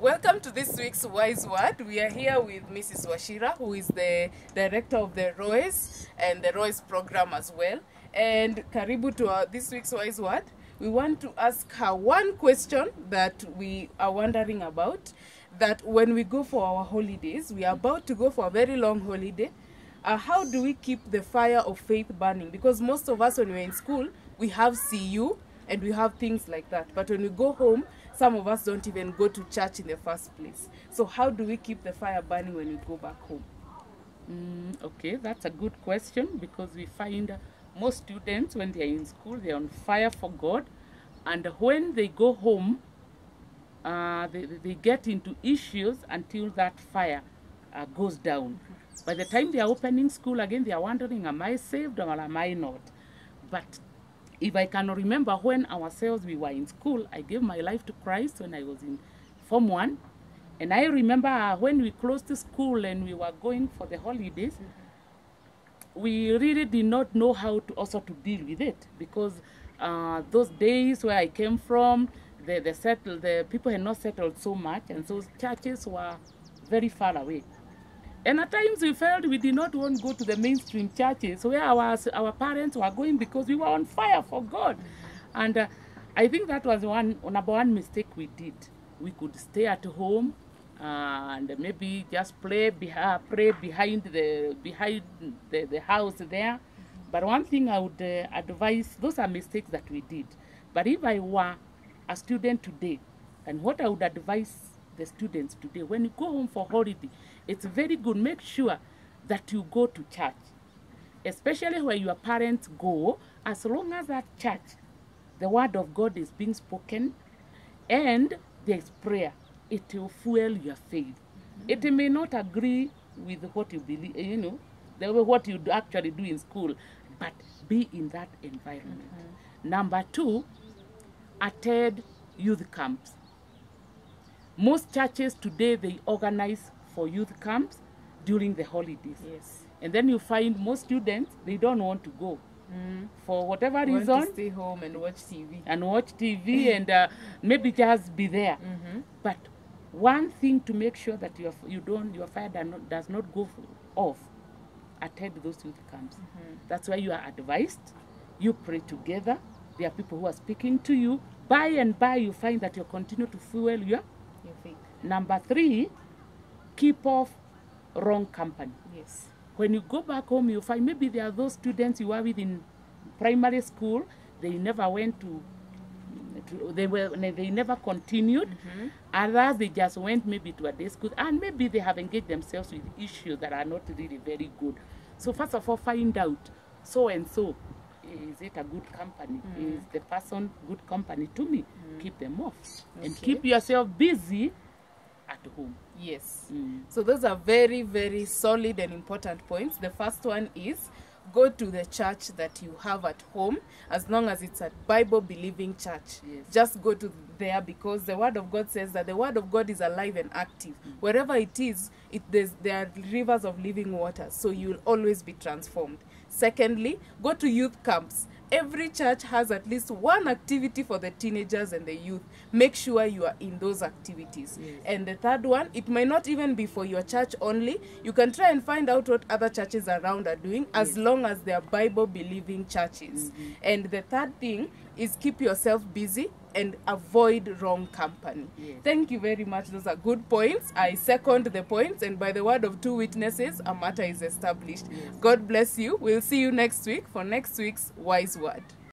Welcome to this week's Wise Word. We are here with Mrs. Wachira, who is the director of the R.O.Y.S and the R.O.Y.S program as well. And karibu to our, this week's Wise Word. We want to ask her one question that we are wondering about. That when we go for our holidays, we are about to go for a very long holiday. Uh, how do we keep the fire of faith burning? Because most of us, when we're in school, we have CU and we have things like that. But when we go home, some of us don't even go to church in the first place. So how do we keep the fire burning when we go back home? Mm, okay, that's a good question because we find most students when they are in school they're on fire for God, and when they go home, uh, they, they get into issues until that fire uh, goes down. By the time they are opening school again, they are wondering, am I saved or am I not? But if I can remember when ourselves we were in school, I gave my life to Christ when I was in Form 1. And I remember uh, when we closed the school and we were going for the holidays, we really did not know how to also to deal with it because uh, those days where I came from, the, the, settle, the people had not settled so much and so churches were very far away. And at times we felt we did not want to go to the mainstream churches where our, our parents were going because we were on fire for God. And uh, I think that was one number one mistake we did. We could stay at home uh, and maybe just play, beha- pray behind the behind the, the house there. But one thing I would uh, advise, those are mistakes that we did. But if I were a student today, and what I would advise the students today, when you go home for holiday, it's very good. Make sure that you go to church, especially where your parents go, as long as that church, the word of God is being spoken, and there's prayer. It will fuel your faith. Mm-hmm. It may not agree with what you believe, you know, the way what you do- actually do in school, but be in that environment. Mm-hmm. Number two, attend youth camps. Most churches today they organize for youth camps during the holidays. Yes. And then you find most students they don't want to go mm. for whatever want reason to stay home and watch TV. and watch TV and uh, maybe just be there. Mm-hmm. But one thing to make sure that your you don't your fire does not, go off, attend those youth camps. Mm-hmm. That's why you are advised. You pray together. There are people who are speaking to you. By and by, you find that you continue to fuel your. Number three, keep off wrong company Yes. when you go back home, you find maybe there are those students you are with in primary school, they never went to, to they were they never continued. Mm-hmm. Others they just went maybe to a day school, and maybe they have engaged themselves with issues that are not really very good. So first of all, find out so and so. Is it a good company? Mm. Is the person good company to me? Mm. Keep them off and keep yourself busy at home. Yes. Mm. So those are very, very solid and important points. The first one is go to the church that you have at home as long as it's a Bible believing church. Yes. Just go to there because the word of God says that the word of God is alive and active. Mm. Wherever it is, it there are rivers of living water, so you'll always be transformed. Secondly, go to youth camps. Every church has at least one activity for the teenagers and the youth. Make sure you are in those activities. Yes. And the third one, it might not even be for your church only. You can try and find out what other churches around are doing as Yes. long as they are Bible believing churches. Mm-hmm. And the third thing is keep yourself busy and avoid wrong company. Yes. Thank you very much. Those are good points. I second the points, and by the word of two witnesses, a matter is established. Yes. God bless you. We'll see you next week for next week's Wise Word.